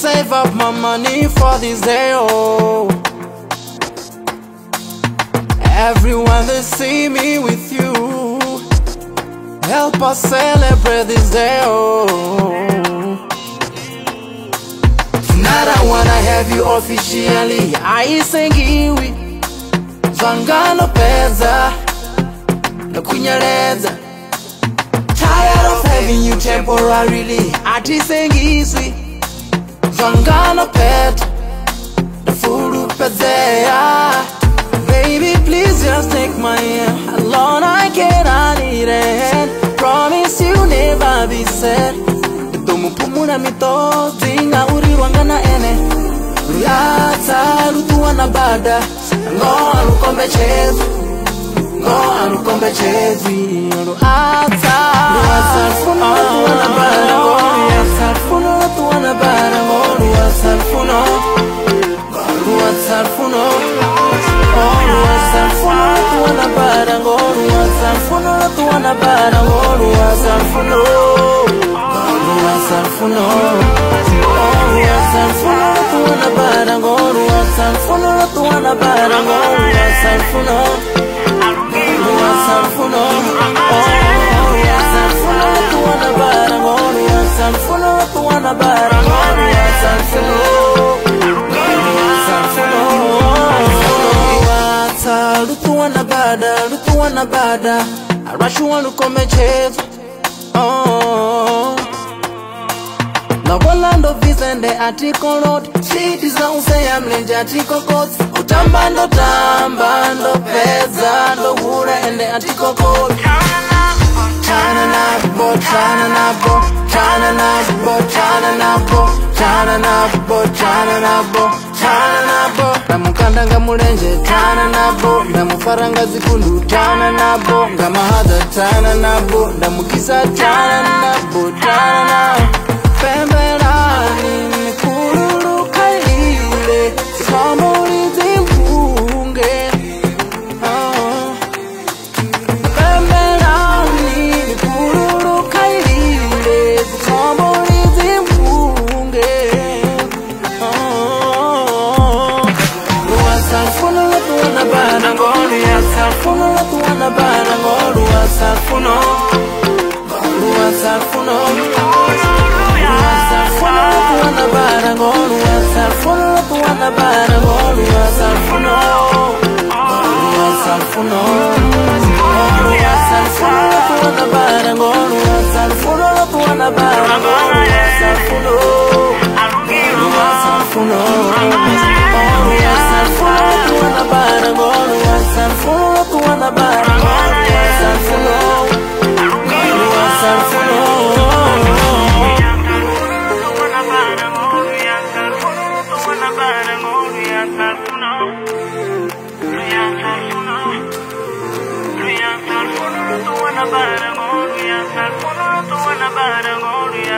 Save up my money for this day, oh. Everyone they see me with you. Help us celebrate this day, oh. Tonight I wanna have you officially. Aisengiwi Zvangano peza Nokunyeleza Tired of having you temporarily Atisengiswi Vangana pet The furu pedea Baby please just take my hand. Alone I cannot need it Promise you never be sad. Tumupumura mito Zinga uri wangana ene. Ruyata lutuwa na bada. Ngo alukombe chezu Ngo alukombe chezu Riata lutu anabada Riata lutu anabada Riata lutu anabada Ruyatsa rufuno Ruyatsa rufuno rutuwa na bada Ruyatsa rufuno rutuwa na bada Ruyatsa rufuno Ruyatsa rufuno Ruyatsa rufuno rutuwa na bada Ruyatsa rufuno rutuwa na bada Ruyatsa rufuno Ruyatsa rufuno Ruyatsa rufuno rutuwa luta lutuwa na bada lutuwa na bada. Arashuwa lukomechevu oh. na volando vizende atiko road shiti za useya mlenje atiko kosi utamba ndo tamba ndo peza ndo hura ende atiko kod chana nabo chana nabo chana nabo chana nabo chana nabo chana nabo ndamukanda nga mulenje tana nabo. Ndamufara nga zikundu tana nabo. Nga mahadha tana nabo. Ndamukisa tana latuwana bana ngolu